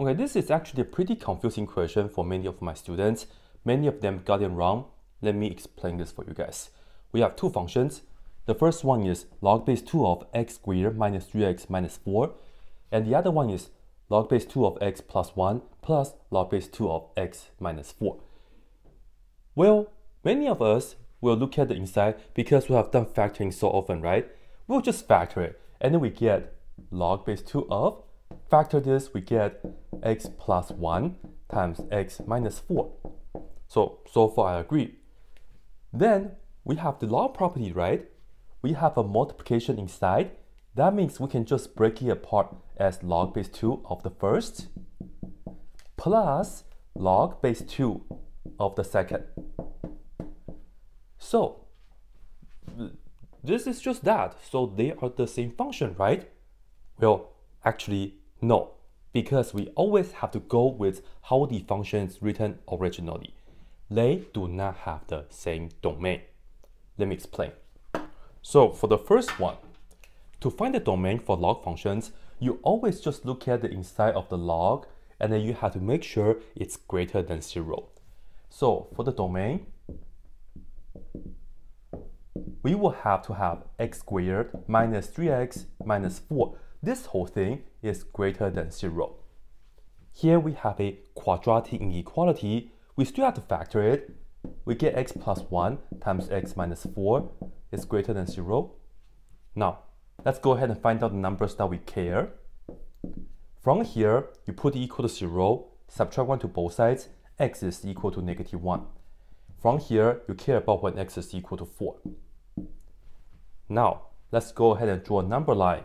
Okay, this is actually a pretty confusing question for many of my students. Many of them got it wrong. Let me explain this for you guys. We have two functions. The first one is log base 2 of x squared minus 3x minus 4. And the other one is log base 2 of x plus 1 plus log base 2 of x minus 4. Well, many of us will look at the inside because we have done factoring so often, right? We'll just factor it and then we get log base 2 of, factor this, we get x plus 1 times x minus 4. So, so far I agree. Then we have the log property, right? We have a multiplication inside. That means we can just break it apart as log base 2 of the first plus log base 2 of the second. So this is just that. So they are the same function, right? Well, actually, no, because we always have to go with how the function is written originally. They do not have the same domain. Let me explain. So for the first one, to find the domain for log functions, you always just look at the inside of the log and then you have to make sure it's greater than zero. So for the domain, we will have to have x squared minus 3x minus 4. This whole thing is greater than 0. Here we have a quadratic inequality. We still have to factor it. We get x plus 1 times x minus 4 is greater than 0. Now, let's go ahead and find out the numbers that we care. From here, you put equal to 0, subtract 1 to both sides, x is equal to negative 1. From here, you care about when x is equal to 4. Now, let's go ahead and draw a number line.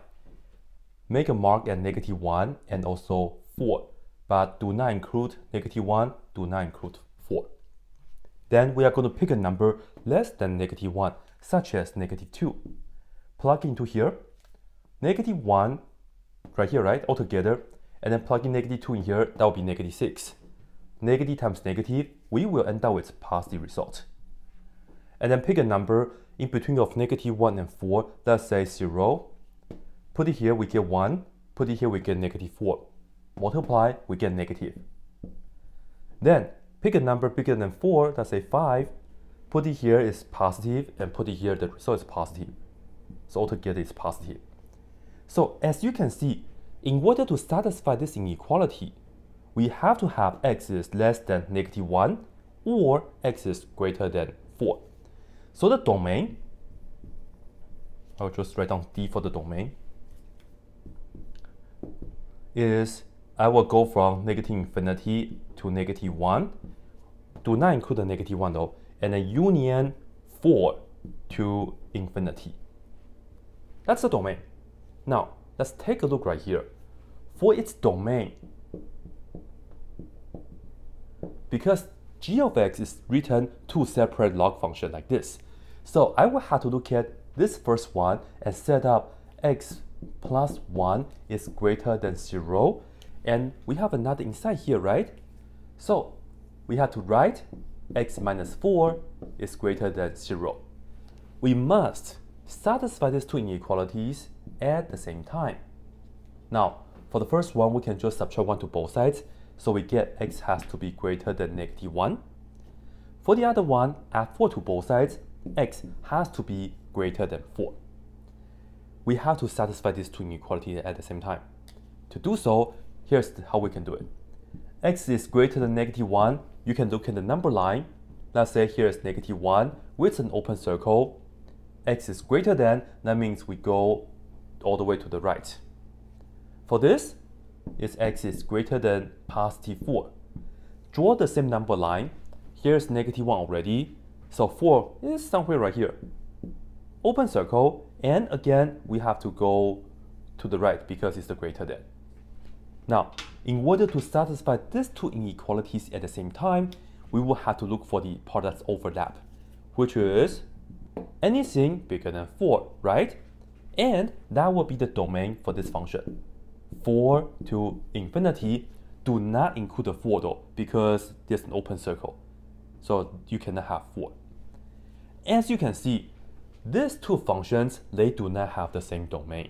Make a mark at negative 1 and also 4, but do not include negative 1, do not include 4. Then we are going to pick a number less than negative 1, such as negative 2. Plug into here, negative 1, right here, right, altogether, and then plug in negative 2 in here, that will be negative 6. Negative times negative, we will end up with positive result. And then pick a number in between of negative 1 and 4, let's say 0. Put it here, we get 1. Put it here, we get negative 4. Multiply, we get negative. Then, pick a number bigger than 4, let's say 5. Put it here is positive, and put it here, the result is positive. So altogether it's positive. So as you can see, in order to satisfy this inequality, we have to have x is less than negative 1 or x is greater than 4. So the domain, I'll just write down D for the domain, is I will go from negative infinity to negative 1. Do not include the negative 1 though. And then union 4 to infinity. That's the domain. Now, let's take a look right here. For its domain, because g of x is written two separate log functions like this. So I will have to look at this first one and set up x plus 1 is greater than 0. And we have another inside here, right? So we have to write x minus 4 is greater than 0. We must satisfy these two inequalities at the same time. Now, for the first one, we can just subtract 1 to both sides so we get x has to be greater than negative 1. For the other one, add 4 to both sides, x has to be greater than 4. We have to satisfy these two inequalities at the same time. To do so, here's how we can do it. x is greater than negative 1, you can look at the number line. Let's say here is negative 1 with an open circle. x is greater than, that means we go all the way to the right. For this, is x is greater than positive 4. Draw the same number line. Here's negative 1 already, so 4 is somewhere right here. Open circle, and again, we have to go to the right because it's the greater than. Now, in order to satisfy these two inequalities at the same time, we will have to look for the that's overlap, which is anything bigger than 4, right? And that will be the domain for this function. 4 to infinity do not include the 4 though, because there's an open circle. So you cannot have 4. As you can see, these two functions, they do not have the same domain.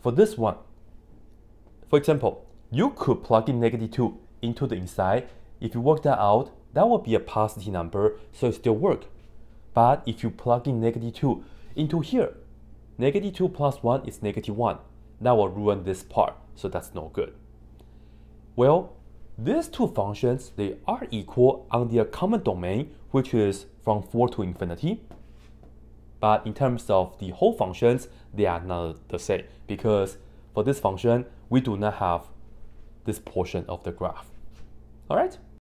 For this one, for example, you could plug in negative 2 into the inside. If you work that out, that would be a positive number, so it still work. But if you plug in negative 2 into here, negative 2 plus 1 is negative 1. That will ruin this part, so that's no good. Well, these two functions, they are equal on their common domain, which is from 4 to infinity. But in terms of the whole functions, they are not the same because for this function, we do not have this portion of the graph. All right?